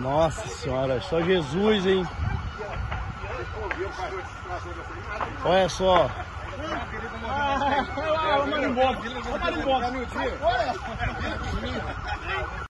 Nossa senhora, só Jesus, hein? Olha só. Ah, o marimbondo. O marimbondo.